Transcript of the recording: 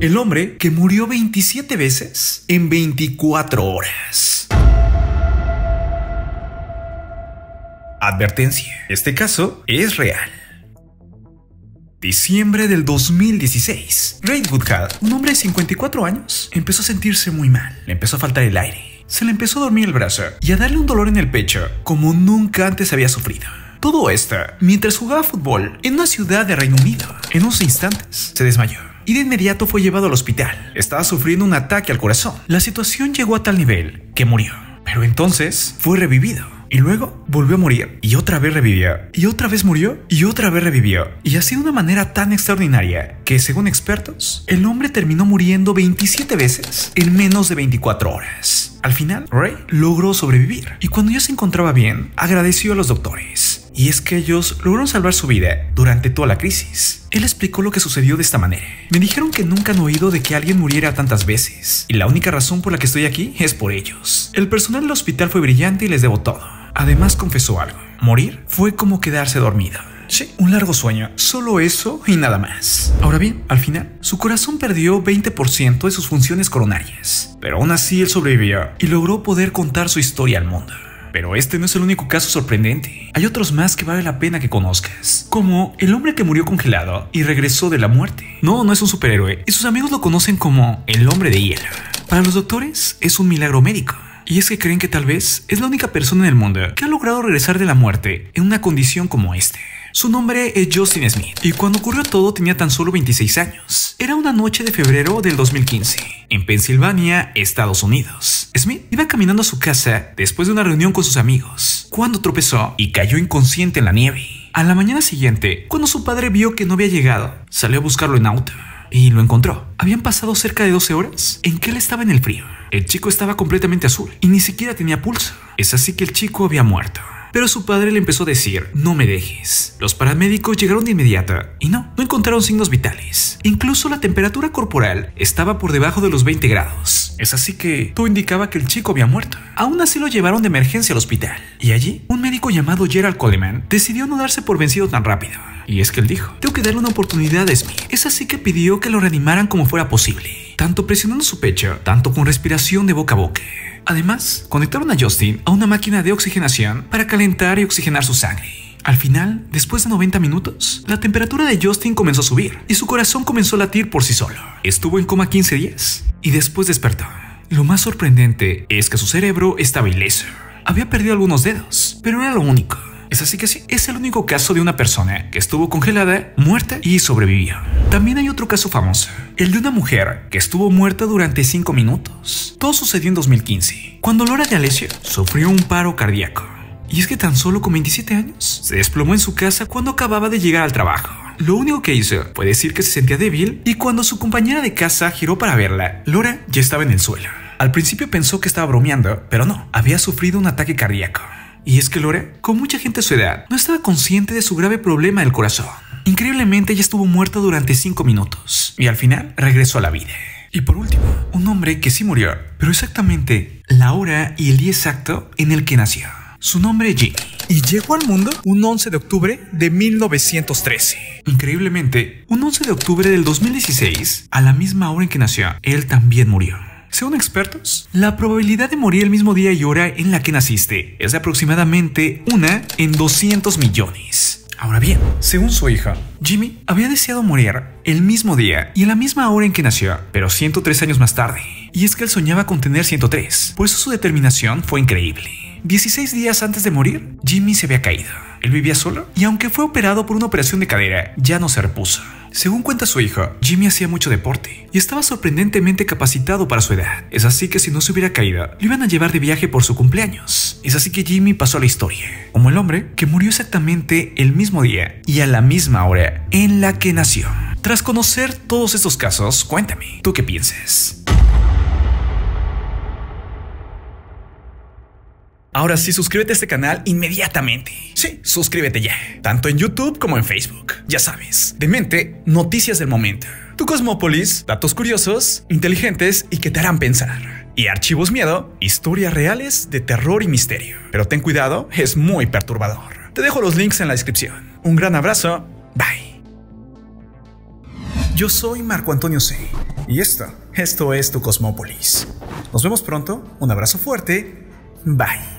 El hombre que murió 27 veces en 24 horas. Advertencia, este caso es real. Diciembre del 2016. Ray Woodhull, un hombre de 54 años, empezó a sentirse muy mal. Le empezó a faltar el aire. Se le empezó a dormir el brazo y a darle un dolor en el pecho como nunca antes había sufrido. Todo esto mientras jugaba fútbol en una ciudad de Reino Unido. En unos instantes se desmayó y de inmediato fue llevado al hospital. Estaba sufriendo un ataque al corazón. La situación llegó a tal nivel que murió. Pero entonces fue revivido. Y luego volvió a morir y otra vez revivió. Y otra vez murió y otra vez revivió. Y así de una manera tan extraordinaria que según expertos, el hombre terminó muriendo 27 veces en menos de 24 horas. Al final, Ray logró sobrevivir y cuando ya se encontraba bien, agradeció a los doctores. Y es que ellos lograron salvar su vida durante toda la crisis. Él explicó lo que sucedió de esta manera. Me dijeron que nunca han oído de que alguien muriera tantas veces. Y la única razón por la que estoy aquí es por ellos. El personal del hospital fue brillante y les debo todo. Además confesó algo. Morir fue como quedarse dormido. Sí, un largo sueño, solo eso y nada más. Ahora bien, al final, su corazón perdió 20% de sus funciones coronarias, pero aún así él sobrevivió y logró poder contar su historia al mundo. Pero este no es el único caso sorprendente. Hay otros más que vale la pena que conozcas. Como el hombre que murió congelado y regresó de la muerte. No, no es un superhéroe. Y sus amigos lo conocen como el hombre de hielo. Para los doctores es un milagro médico. Y es que creen que tal vez es la única persona en el mundo que ha logrado regresar de la muerte en una condición como este. Su nombre es Justin Smith y cuando ocurrió todo tenía tan solo 26 años. Era una noche de febrero del 2015, en Pensilvania, Estados Unidos. Smith iba caminando a su casa después de una reunión con sus amigos, cuando tropezó y cayó inconsciente en la nieve. A la mañana siguiente, cuando su padre vio que no había llegado, salió a buscarlo en auto y lo encontró. Habían pasado cerca de 12 horas en que él estaba en el frío. El chico estaba completamente azul y ni siquiera tenía pulso. Es así que el chico había muerto. Pero su padre le empezó a decir, no me dejes. Los paramédicos llegaron de inmediato y no, no encontraron signos vitales. Incluso la temperatura corporal estaba por debajo de los 20 grados. Es así que todo indicaba que el chico había muerto. Aún así lo llevaron de emergencia al hospital. Y allí, un médico llamado Gerald Coleman decidió no darse por vencido tan rápido. Y es que él dijo, tengo que darle una oportunidad a Smith. Es así que pidió que lo reanimaran como fuera posible, tanto presionando su pecho, tanto con respiración de boca a boca. Además, conectaron a Justin a una máquina de oxigenación para calentar y oxigenar su sangre. Al final, después de 90 minutos, la temperatura de Justin comenzó a subir y su corazón comenzó a latir por sí solo. Estuvo en coma 15 días y después despertó. Lo más sorprendente es que su cerebro estaba ileso. Había perdido algunos dedos, pero era lo único. Es así que sí, es el único caso de una persona que estuvo congelada, muerta y sobrevivió. También hay otro caso famoso, el de una mujer que estuvo muerta durante 5 minutos. Todo sucedió en 2015, cuando Laura de Alessio sufrió un paro cardíaco. Y es que tan solo con 27 años se desplomó en su casa cuando acababa de llegar al trabajo. Lo único que hizo fue decir que se sentía débil y cuando su compañera de casa giró para verla, Laura ya estaba en el suelo. Al principio pensó que estaba bromeando, pero no, había sufrido un ataque cardíaco. Y es que Laura, con mucha gente a su edad, no estaba consciente de su grave problema del corazón. Increíblemente ella estuvo muerta durante 5 minutos y al final regresó a la vida. Y por último, un hombre que sí murió, pero exactamente la hora y el día exacto en el que nació. Su nombre es Jimmy y llegó al mundo un 11 de octubre de 1913. Increíblemente, un 11 de octubre del 2016, a la misma hora en que nació, él también murió. Según expertos, la probabilidad de morir el mismo día y hora en la que naciste es de aproximadamente una en 200 millones. Ahora bien, según su hija, Jimmy había deseado morir el mismo día y en la misma hora en que nació, pero 103 años más tarde. Y es que él soñaba con tener 103, por eso su determinación fue increíble. 16 días antes de morir, Jimmy se había caído. Él vivía solo y aunque fue operado por una operación de cadera, ya no se repuso. Según cuenta su hijo, Jimmy hacía mucho deporte y estaba sorprendentemente capacitado para su edad. Es así que si no se hubiera caído, lo iban a llevar de viaje por su cumpleaños. Es así que Jimmy pasó a la historia, como el hombre que murió exactamente el mismo día y a la misma hora en la que nació. Tras conocer todos estos casos, cuéntame, ¿tú qué piensas? Ahora sí, suscríbete a este canal inmediatamente. Sí, suscríbete ya, tanto en YouTube como en Facebook. Ya sabes, de mente, noticias del momento. Tu Cosmópolis, datos curiosos, inteligentes y que te harán pensar. Y Archivos Miedo, historias reales de terror y misterio. Pero ten cuidado, es muy perturbador. Te dejo los links en la descripción. Un gran abrazo, bye. Yo soy Marco Antonio C. Y esto, esto es tu Cosmópolis. Nos vemos pronto, un abrazo fuerte, bye.